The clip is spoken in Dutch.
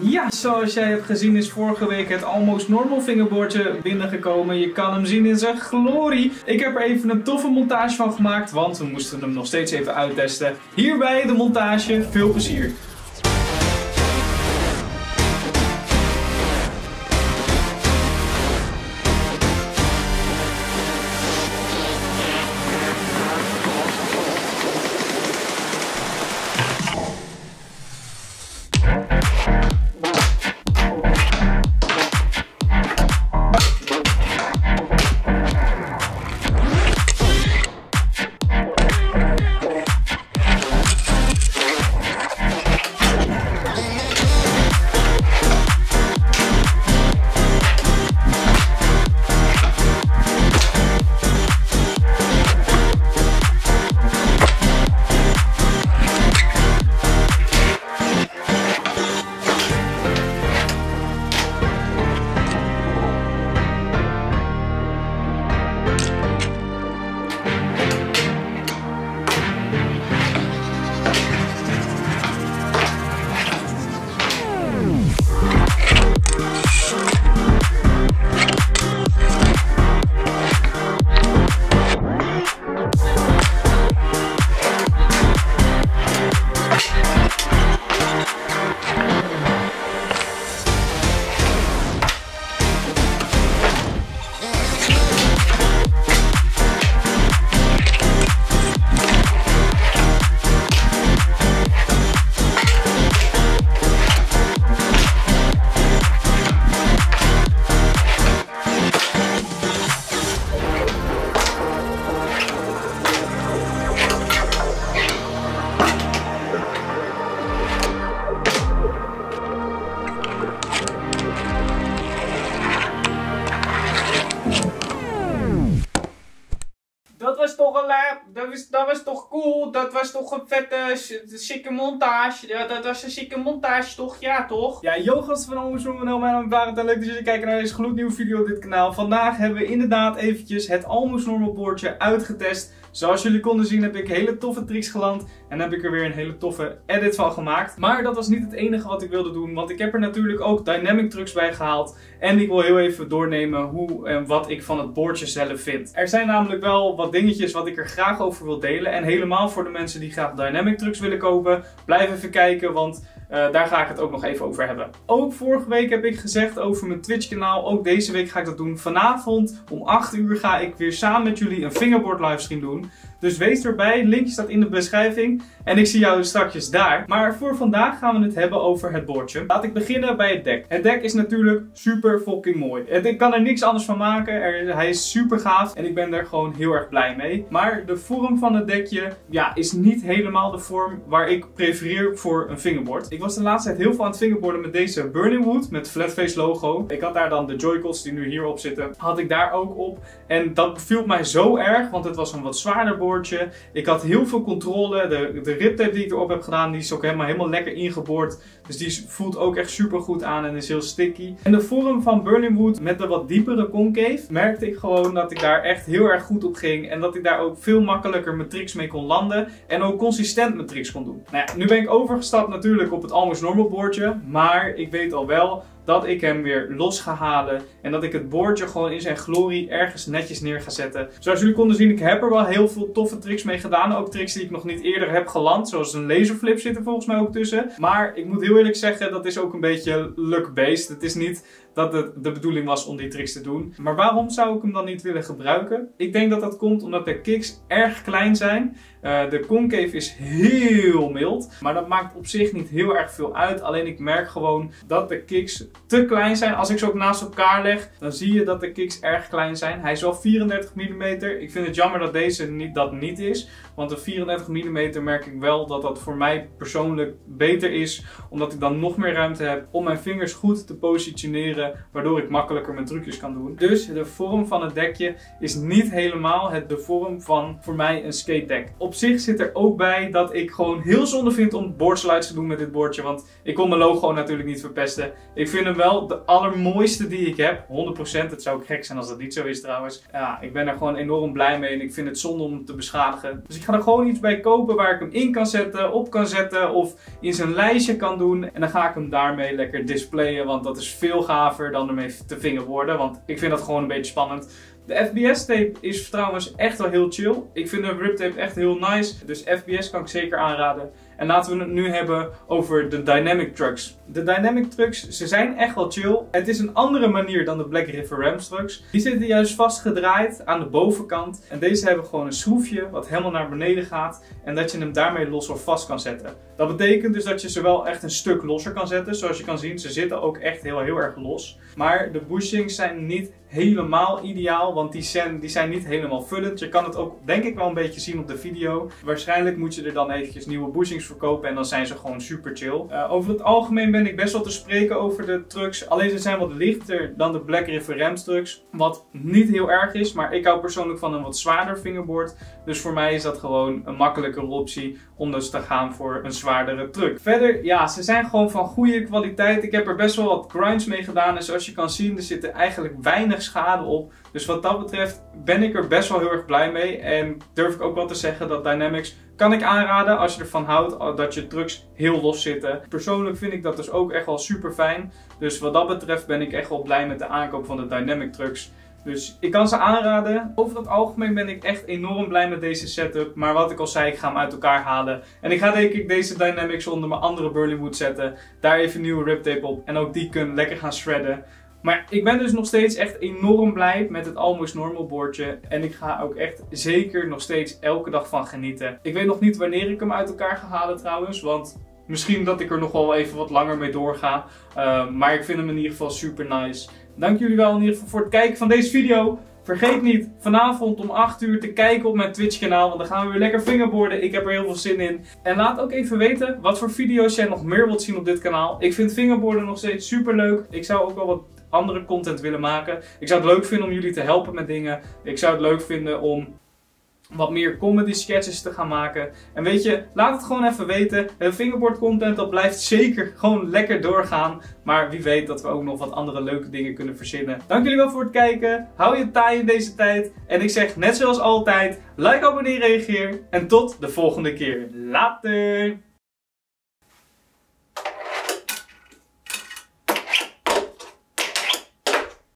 Ja, zoals jij hebt gezien is vorige week het Almost Normal fingerboardje binnengekomen. Je kan hem zien in zijn glorie. Ik heb er even een toffe montage van gemaakt, want we moesten hem nog steeds even uittesten. Hierbij de montage. Veel plezier. Dat was toch een lab, dat was, dat was toch cool, dat was toch een vette, chique montage, ja, dat was een chique montage toch, ja toch? Ja, yo gasten van naam is Barend en leuk dat jullie kijken naar deze gloednieuwe video op dit kanaal. Vandaag hebben we inderdaad eventjes het Almost Normal boordje uitgetest. Zoals jullie konden zien heb ik hele toffe tricks geland en heb ik er weer een hele toffe edit van gemaakt. Maar dat was niet het enige wat ik wilde doen, want ik heb er natuurlijk ook dynamic trucks bij gehaald. En ik wil heel even doornemen hoe en wat ik van het boordje zelf vind. Er zijn namelijk wel wat dingetjes wat ik er graag over wil delen. En helemaal voor de mensen die graag dynamic trucks willen kopen, blijf even kijken, want uh, daar ga ik het ook nog even over hebben. Ook vorige week heb ik gezegd over mijn Twitch kanaal. Ook deze week ga ik dat doen. Vanavond om 8 uur ga ik weer samen met jullie een fingerboard livestream doen. Dus wees erbij. Linkje staat in de beschrijving. En ik zie jou straks daar. Maar voor vandaag gaan we het hebben over het boordje. Laat ik beginnen bij het dek. Het dek is natuurlijk super fucking mooi. Ik kan er niks anders van maken. Hij is super gaaf. En ik ben er gewoon heel erg blij mee. Maar de vorm van het dekje ja, is niet helemaal de vorm waar ik prefereer voor een fingerboard. Ik was de laatste tijd heel veel aan het fingerboarden met deze Burning Wood. Met flatface logo. Ik had daar dan de Joy-Cons die nu hierop zitten. Had ik daar ook op. En dat beviel mij zo erg. Want het was een wat zwaarder boordje. Ik had heel veel controle. De, de riptape die ik erop heb gedaan, die is ook helemaal, helemaal lekker ingeboord. Dus die voelt ook echt super goed aan en is heel sticky. En de vorm van Burning Wood met de wat diepere concave, merkte ik gewoon dat ik daar echt heel erg goed op ging. En dat ik daar ook veel makkelijker mijn tricks mee kon landen. En ook consistent mijn tricks kon doen. Nou ja, nu ben ik overgestapt natuurlijk op het Almost Normal boordje. Maar ik weet al wel dat ik hem weer los ga halen. En dat ik het boordje gewoon in zijn glorie ergens netjes neer ga zetten. Zoals jullie konden zien, ik heb er wel heel veel toffe tricks mee gedaan. Ook tricks die ik nog niet eerder heb geland. Zoals een laserflip zit er volgens mij ook tussen. Maar ik moet heel eerlijk zeggen, dat is ook een beetje luck-based. Het is niet dat het de bedoeling was om die tricks te doen. Maar waarom zou ik hem dan niet willen gebruiken? Ik denk dat dat komt omdat de kicks erg klein zijn. Uh, de concave is heel mild, maar dat maakt op zich niet heel erg veel uit. Alleen ik merk gewoon dat de kicks te klein zijn. Als ik ze ook naast elkaar leg, dan zie je dat de kicks erg klein zijn. Hij is wel 34 mm. Ik vind het jammer dat deze niet, dat niet is. Want de 34 mm merk ik wel dat dat voor mij persoonlijk beter is. Omdat ik dan nog meer ruimte heb om mijn vingers goed te positioneren. Waardoor ik makkelijker mijn trucjes kan doen. Dus de vorm van het dekje is niet helemaal het, de vorm van voor mij een skate deck. Op zich zit er ook bij dat ik gewoon heel zonde vind om boardslides te doen met dit boordje. Want ik kon mijn logo natuurlijk niet verpesten. Ik vind hem wel de allermooiste die ik heb. 100%. Het zou ook gek zijn als dat niet zo is trouwens. Ja, ik ben er gewoon enorm blij mee en ik vind het zonde om hem te beschadigen. Dus ik ga er gewoon iets bij kopen waar ik hem in kan zetten, op kan zetten of in zijn lijstje kan doen. En dan ga ik hem daarmee lekker displayen, want dat is veel dan ermee te vingen worden. Want ik vind dat gewoon een beetje spannend. De FBS tape is trouwens echt wel heel chill. Ik vind de grip tape echt heel nice. Dus FBS kan ik zeker aanraden. En laten we het nu hebben over de Dynamic Trucks. De Dynamic Trucks, ze zijn echt wel chill. Het is een andere manier dan de Black River Ram Trucks. Die zitten juist vastgedraaid aan de bovenkant. En deze hebben gewoon een schroefje wat helemaal naar beneden gaat. En dat je hem daarmee los of vast kan zetten. Dat betekent dus dat je ze wel echt een stuk losser kan zetten. Zoals je kan zien, ze zitten ook echt heel, heel erg los. Maar de bushings zijn niet helemaal ideaal, want die zijn, die zijn niet helemaal vullend. Je kan het ook denk ik wel een beetje zien op de video. Waarschijnlijk moet je er dan eventjes nieuwe bushings verkopen en dan zijn ze gewoon super chill. Uh, over het algemeen ben ik best wel te spreken over de trucks. Alleen ze zijn wat lichter dan de Black River Ram trucks. Wat niet heel erg is, maar ik hou persoonlijk van een wat zwaarder fingerboard. Dus voor mij is dat gewoon een makkelijkere optie om dus te gaan voor een zwaardere truck. Verder, ja, ze zijn gewoon van goede kwaliteit. Ik heb er best wel wat grinds mee gedaan. En zoals je kan zien, er zitten eigenlijk weinig schade op. Dus wat dat betreft ben ik er best wel heel erg blij mee. En durf ik ook wel te zeggen dat Dynamics kan ik aanraden als je ervan houdt dat je trucks heel los zitten. Persoonlijk vind ik dat dus ook echt wel super fijn. Dus wat dat betreft ben ik echt wel blij met de aankoop van de Dynamic trucks. Dus ik kan ze aanraden. Over het algemeen ben ik echt enorm blij met deze setup. Maar wat ik al zei, ik ga hem uit elkaar halen. En ik ga denk ik deze Dynamics onder mijn andere Burleywood zetten. Daar even nieuwe rip tape op. En ook die kunnen lekker gaan shredden. Maar ik ben dus nog steeds echt enorm blij met het Almost Normal boordje. En ik ga ook echt zeker nog steeds elke dag van genieten. Ik weet nog niet wanneer ik hem uit elkaar ga halen trouwens. Want misschien dat ik er nog wel even wat langer mee doorga. Uh, maar ik vind hem in ieder geval super nice. Dank jullie wel in ieder geval voor het kijken van deze video. Vergeet niet vanavond om 8 uur te kijken op mijn Twitch kanaal. Want dan gaan we weer lekker fingerboarden. Ik heb er heel veel zin in. En laat ook even weten wat voor video's jij nog meer wilt zien op dit kanaal. Ik vind fingerboarden nog steeds super leuk. Ik zou ook wel wat andere content willen maken. Ik zou het leuk vinden om jullie te helpen met dingen. Ik zou het leuk vinden om wat meer comedy sketches te gaan maken. En weet je, laat het gewoon even weten. De fingerboard content dat blijft zeker gewoon lekker doorgaan. Maar wie weet dat we ook nog wat andere leuke dingen kunnen verzinnen. Dank jullie wel voor het kijken. Hou je taai in deze tijd. En ik zeg net zoals altijd, like, abonneer, reageer. En tot de volgende keer. Later!